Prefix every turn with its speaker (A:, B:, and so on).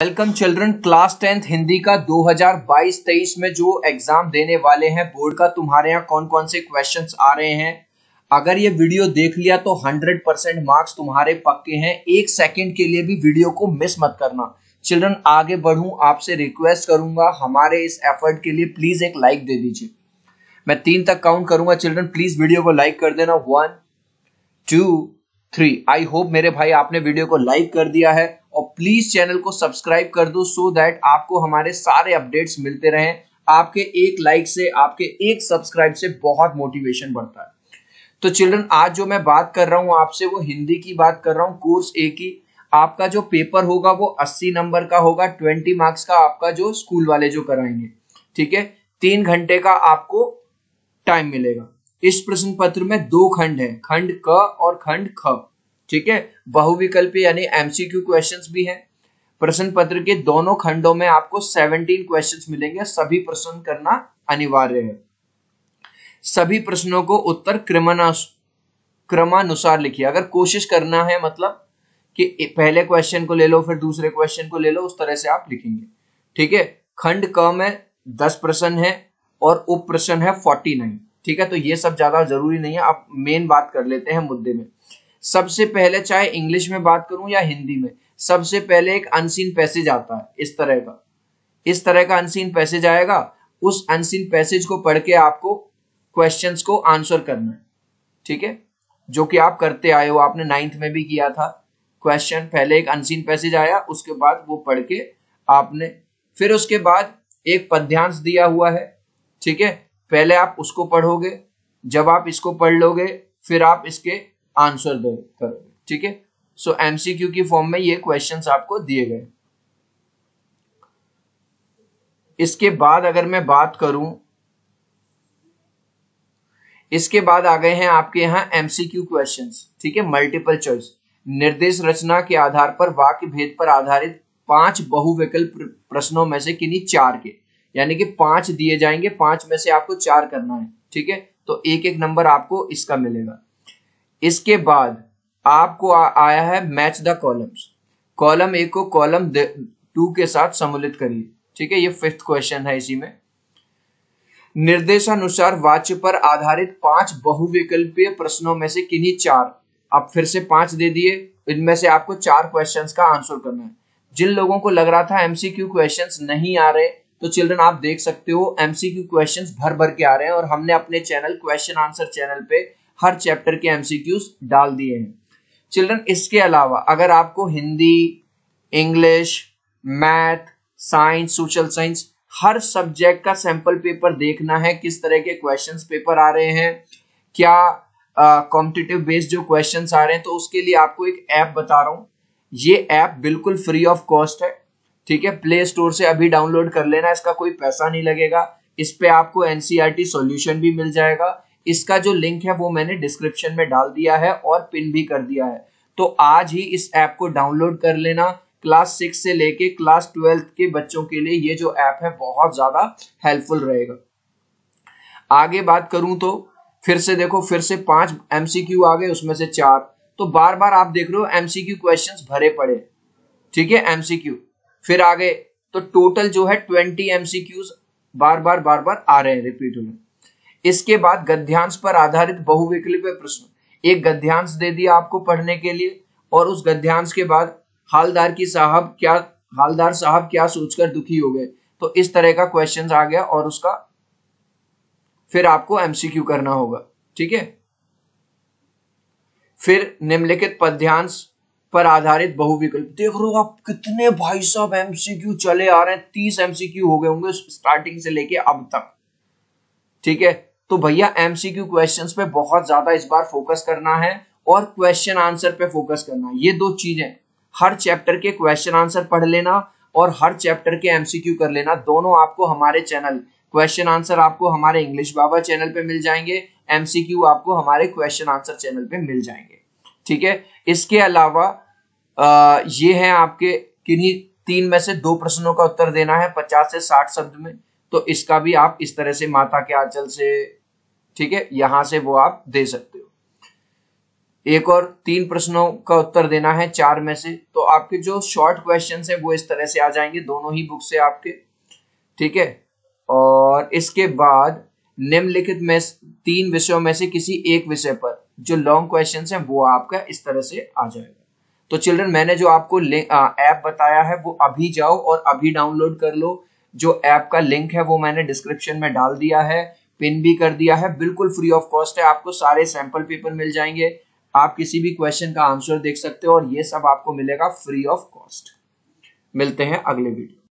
A: Welcome children class tenth Hindi का 2022-23 में जो एग्ज़ाम देने वाले हैं बोर्ड का, तुम्हारे यहाँ कौन कौन से क्वेश्चंस आ रहे हैं? अगर ये वीडियो देख लिया तो 100 परसेंट मार्क्स तुम्हारे पक्के हैं। एक सेकंड के लिए भी वीडियो को मिस मत करना। चिल्ड्रन आगे बढ़ूं, आपसे रिक्वेस्ट करूँगा, हमारे इस एफर्ट के लिए प्लीज़ एक लाइक दे दीजिए। मैं तीन तक काउंट करूँगा चिल्ड्रन प्लीज़ वीडियो को लाइक कर देना। One two three I hope मेरे भाई आपने वीडियो को लाइक कर दिया है और प्लीज़ चैनल को सब्सक्राइब कर दो सो दैट आपको हमारे सारे अपडेट्स मिलते रहें। आपके एक लाइक से, आपके एक सब्सक्राइब से बहुत मोटिवेशन बढ़ता है। तो चिल्ड्रन आज जो मैं बात कर रहा हूँ आपसे, वो हिंदी की बात कर रहा हूँ कोर्स ए की। आपका जो पेपर होगा वो 80 नंबर का होगा 20 मार्क्स का आपका जो स्कूल वाले जो कराएँगे। ठीक है? तीन घंटे का आपको टाइम मिलेगा। इस प्रश्न पत्र में दो खंड है, खंड क और खंड ख। ठीक है? बहुविकल्प यानी एमसीक्यू क्वेश्चंस भी हैं। प्रश्न पत्र के दोनों खंडों में आपको 17 क्वेश्चंस मिलेंगे। सभी प्रश्न करना अनिवार्य है। सभी प्रश्नों को उत्तर क्रमानुसार लिखिए। अगर कोशिश करना है मतलब कि पहले क्वेश्चन को ले लो, फिर दूसरे क्वेश्चन को ले लो, उस तरह से आप लिखेंगे। ठीक है? खंड क में दस प्रश्न है और उप प्रश्न है फोर्टी नाइन ठीक है? तो ये सब ज़्यादा ज़रूरी नहीं है। आप मेन बात कर लेते हैं मुद्दे में। सबसे पहले चाहे इंग्लिश में बात करूँ या हिंदी में, सबसे पहले एक अनसीन पैसेज आता है, इस तरह का। इस तरह का अनसीन पैसेज आएगा, उस अनसीन पैसेज को पढ़ के आपको क्वेश्चन को आंसर करना है। ठीक है? जो कि आप करते आए हो, आपने नाइन्थ में भी किया था। क्वेश्चन पहले एक अनसीन पैसेज आया, उसके बाद वो पढ़ के आपने, फिर उसके बाद एक पद्यांश दिया हुआ है। ठीक है? पहले आप उसको पढ़ोगे, जब आप इसको पढ़ लोगे, फिर आप इसके आंसर करोगे ठीक है? सो एमसीक्यू की फॉर्म में ये क्वेश्चंस आपको दिए गए। इसके बाद अगर मैं बात करूँ, इसके बाद आ गए हैं आपके यहाँ एमसीक्यू क्वेश्चंस ठीक है? मल्टीपल चॉइस निर्देश रचना के आधार पर, वाक्य भेद पर आधारित पाँच बहुविकल्प प्रश्नों में से किन्हीं चार के। यानी कि पाँच दिए जाएँगे पाँच में से आपको चार करना है ठीक है? तो एक एक नंबर आपको इसका मिलेगा। इसके बाद आपको आ, आया है मैच द कॉलम्स कॉलम एक को कॉलम टू के साथ सम्मिलित करिए ठीक है? ये फिफ्थ क्वेश्चन है इसी में। निर्देशानुसार वाच्य पर आधारित पाँच बहुविकल्पीय प्रश्नों में से किन्हीं चार? आप फिर से पाँच दे दिए इनमें से आपको चार क्वेश्चंस का आंसर करना है। जिन लोगों को लग रहा था एमसीक्यू क्वेश्चंस नहीं आ रहे तो चिल्ड्रन आप देख सकते हो एमसीक्यू क्वेश्चंस भर भर के आ रहे हैं और हमने अपने चैनल क्वेश्चन आंसर चैनल पे हर चैप्टर के एमसीक्यूज डाल दिए हैं। चिल्ड्रन इसके अलावा अगर आपको Hindi English math science social science हर सब्जेक्ट का सैंपल पेपर देखना है, किस तरह के क्वेश्चंस पेपर आ रहे हैं, क्या कॉम्पिटिटिव बेस्ड जो क्वेश्चंस आ रहे हैं तो उसके लिए आपको एक ऐप बता रहा हूँ। ये ऐप बिल्कुल फ्री ऑफ़ कॉस्ट है। ठीक है? प्ले स्टोर से अभी डाउनलोड कर लेना, इसका कोई पैसा नहीं लगेगा। इस पे आपको एनसीईआरटी सॉल्यूशन भी मिल जाएगा। इसका जो लिंक है वो मैंने डिस्क्रिप्शन में डाल दिया है और पिन भी कर दिया है। तो आज ही इस ऐप को डाउनलोड कर लेना। क्लास सिक्स से लेके क्लास ट्वेल्थ के बच्चों के लिए ये जो ऐप है बहुत ज़्यादा हेल्पफुल रहेगा। आगे बात करूँ तो फिर से देखो, फिर से पाँच एमसीक्यू आ गए, उसमें से चार। तो बार बार आप देख रहे हो एमसीक्यू क्वेश्चंस भरे पड़े। ठीक है? एमसीक्यू फिर आगे तो टोटल जो है ट्वेंटी एमसीक्यूज बार बार बार बार आ रहे हैं रिपीट हुए इसके बाद गद्यांश पर आधारित बहुविकल्प प्रश्न। एक गद्यांश दे दिया आपको पढ़ने के लिए, और उस गद्यांश के बाद हालदार की साहब क्या, हालदार साहब क्या सोचकर दुखी हो गए। तो इस तरह का क्वेश्चन आ गया, और उसका फिर आपको एमसीक्यू करना होगा, ठीक है? फिर निम्नलिखित पद्यांश पर आधारित बहुविकल्प। देख रहे हो आप कितने भाई साहब एमसीक्यू चले आ रहे हैं, तीस एमसीक्यू हो गए होंगे स्टार्टिंग से लेके अब तक। ठीक है? तो भैया एमसीक्यू क्वेश्चंस पे बहुत ज़्यादा इस बार फोकस करना है और क्वेश्चन आंसर पे फोकस करना है। ये दो चीज़ें। हर चैप्टर के क्वेश्चन आंसर पढ़ लेना और हर चैप्टर के एमसीक्यू कर लेना। दोनों आपको हमारे चैनल क्वेश्चन आंसर आपको हमारे इंग्लिश बाबा चैनल पे मिल जाएँगे एमसीक्यू आपको हमारे क्वेश्चन आंसर चैनल पे मिल जाएँगे। ठीक है? इसके अलावा आ, ये है आपके किन्हीं तीन में से दो प्रश्नों का उत्तर देना है पचास से साठ शब्द में। तो इसका भी आप इस तरह से माता के आंचल से ठीक है? यहाँ से वो आप दे सकते हो। एक और तीन प्रश्नों का उत्तर देना है चार में से। तो आपके जो शॉर्ट क्वेश्चन है वो इस तरह से आ जाएँगे दोनों ही बुक से आपके। ठीक है? और इसके बाद निम्नलिखित में तीन विषयों में से किसी एक विषय पर जो लॉन्ग क्वेश्चन है, वो आपका इस तरह से आ जाएगा। तो चिल्ड्रन मैंने जो आपको ऐप बताया है, वो अभी जाओ और अभी डाउनलोड कर लो। जो ऐप का लिंक है, वो मैंने डिस्क्रिप्शन में डाल दिया है पिन भी कर दिया है। बिल्कुल फ्री ऑफ़ कॉस्ट है, आपको सारे सैंपल पेपर मिल जाएँगे। आप किसी भी क्वेश्चन का आंसर देख सकते हो और ये सब आपको मिलेगा फ्री ऑफ़ कॉस्ट मिलते हैं अगले वीडियो